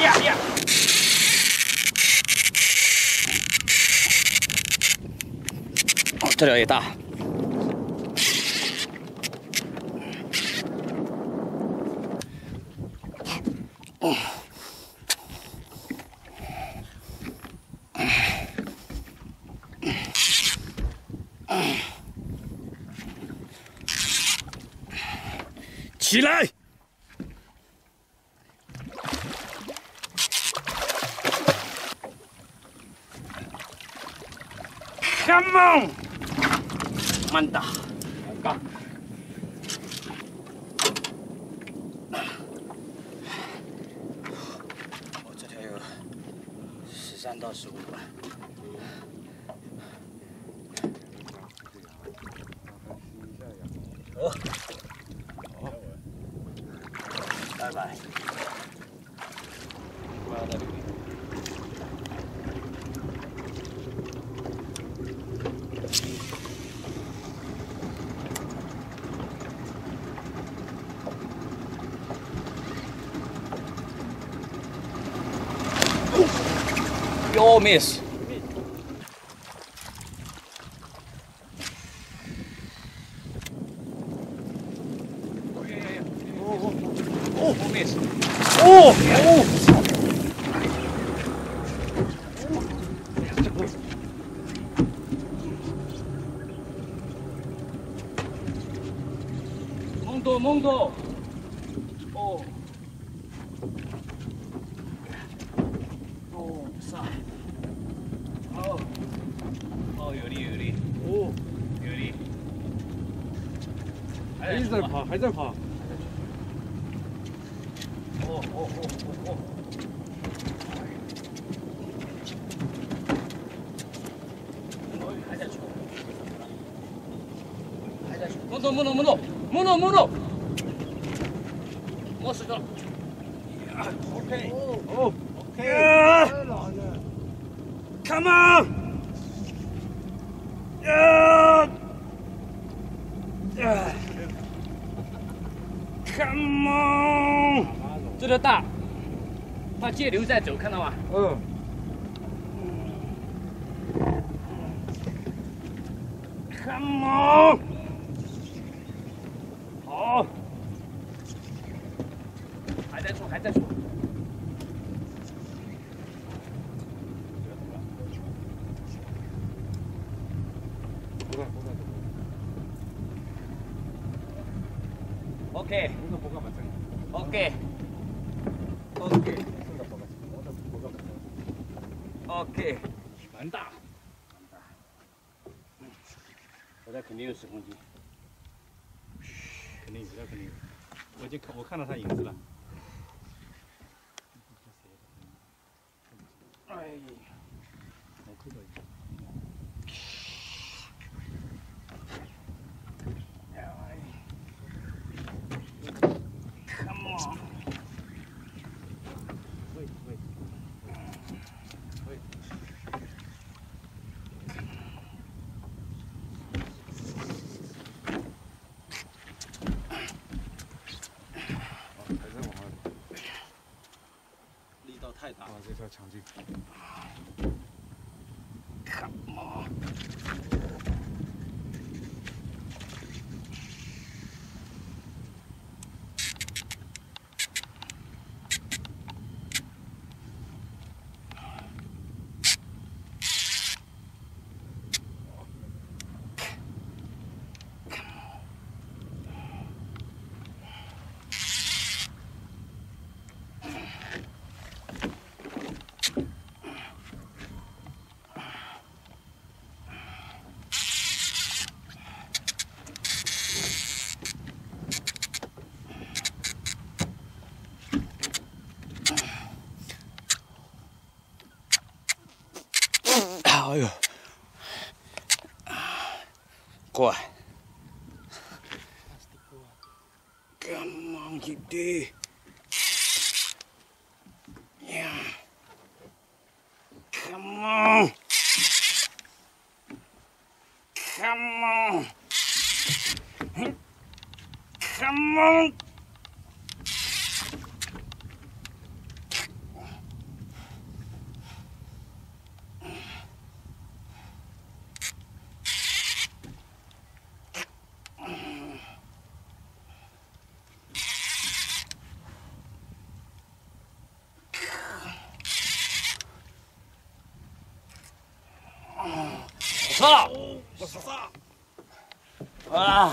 呀呀！哦，这条也大。起来！Come on！慢打，我这条有十三到十五吧。Bye bye. Well, that'd be Oh, miss. 몸에 있어. 오! 오! 몽도 몽도. 오. 오, 싸. 어. 어, 요리 哦哦哦哦。哦！还在出，还在出，木头木头木头木头木头，摸死个。OK，哦，Come on，呀，呀，Come on。这个大，它借流在走，看到吗？嗯，Come on！好，还在出，还在出。，OK 我都不干嘛真。OK OK。OK，蛮大，蛮大。我这肯定有十公斤。肯定有，这肯定有。我已经看，我看到它影子了。 회사 장직. あよ。怖い。我慢て。カモンカモン。さああ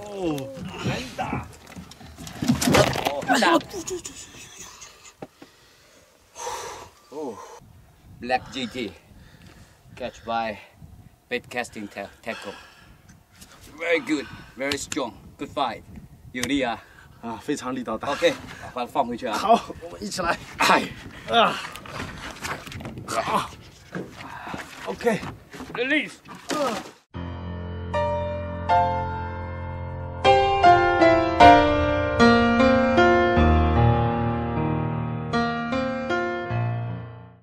おお。Oh, Oh, Black GT. Catch by bait casting ta- tackle. Very good, very strong, good fight. 有力啊。啊，非常力道大。 OK，把它放回去啊。好，我们一起来。哎啊，好，OK。 ，release。